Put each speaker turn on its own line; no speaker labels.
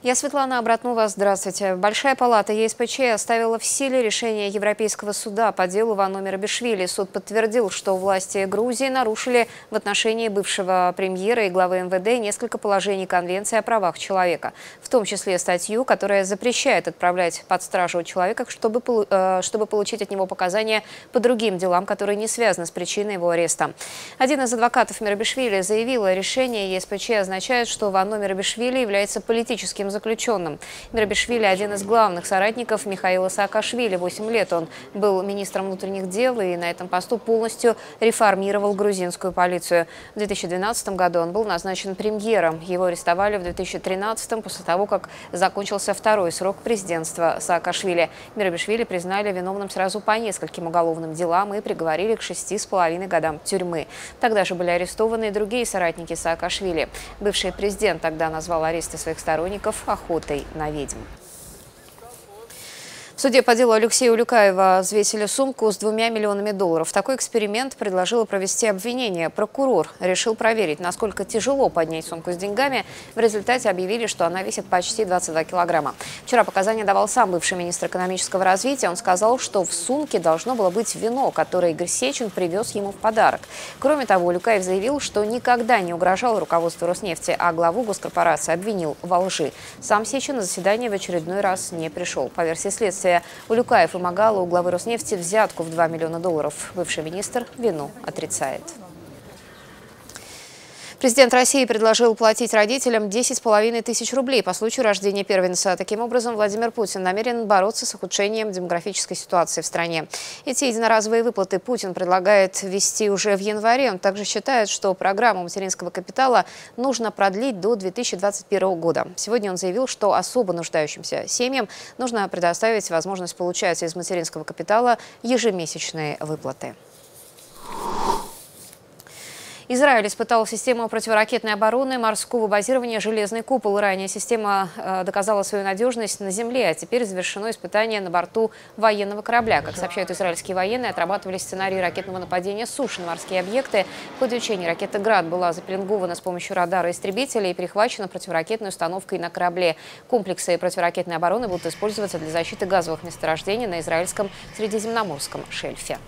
Я Светлана Обратнова. Здравствуйте. Большая палата ЕСПЧ оставила в силе решение Европейского суда по делу Вано Мирабишвили. Суд подтвердил, что власти Грузии нарушили в отношении бывшего премьера и главы МВД несколько положений Конвенции о правах человека, в том числе статью, которая запрещает отправлять под стражу человека, чтобы, э, чтобы получить от него показания по другим делам, которые не связаны с причиной его ареста. Один из адвокатов Мирабишвили заявил, решение ЕСПЧ означает, что Вано Мирабишвили является политическим политическим заключенным. Мирабишвили – один из главных соратников Михаила Саакашвили. Восемь лет он был министром внутренних дел и на этом посту полностью реформировал грузинскую полицию. В 2012 году он был назначен премьером. Его арестовали в 2013 после того, как закончился второй срок президентства Саакашвили. Мирабишвили признали виновным сразу по нескольким уголовным делам и приговорили к шести с половиной годам тюрьмы. Тогда же были арестованы и другие соратники Саакашвили. Бывший президент тогда назвал аресты своих сторонников охотой на ведьм. В суде по делу Алексея Улюкаева взвесили сумку с двумя миллионами долларов. Такой эксперимент предложила провести обвинение. Прокурор решил проверить, насколько тяжело поднять сумку с деньгами. В результате объявили, что она весит почти 22 килограмма. Вчера показания давал сам бывший министр экономического развития. Он сказал, что в сумке должно было быть вино, которое Игорь Сечин привез ему в подарок. Кроме того, Улюкаев заявил, что никогда не угрожал руководству Роснефти, а главу госкорпорации обвинил во лжи. Сам Сечин на заседание в очередной раз не пришел. По версии следствия, следствия. Улюкаев вымогал у главы Роснефти взятку в 2 миллиона долларов. Бывший министр вину отрицает. Президент России предложил платить родителям 10,5 тысяч рублей по случаю рождения первенца. Таким образом, Владимир Путин намерен бороться с ухудшением демографической ситуации в стране. Эти единоразовые выплаты Путин предлагает ввести уже в январе. Он также считает, что программу материнского капитала нужно продлить до 2021 года. Сегодня он заявил, что особо нуждающимся семьям нужно предоставить возможность получать из материнского капитала ежемесячные выплаты. Израиль испытал систему противоракетной обороны морского базирования «Железный купол». Ранее система э, доказала свою надежность на земле, а теперь завершено испытание на борту военного корабля. Как сообщают израильские военные, отрабатывали сценарии ракетного нападения суши на морские объекты. В ходе ракета «Град» была запеленгована с помощью радара истребителя и перехвачена противоракетной установкой на корабле. Комплексы противоракетной обороны будут использоваться для защиты газовых месторождений на израильском Средиземноморском шельфе.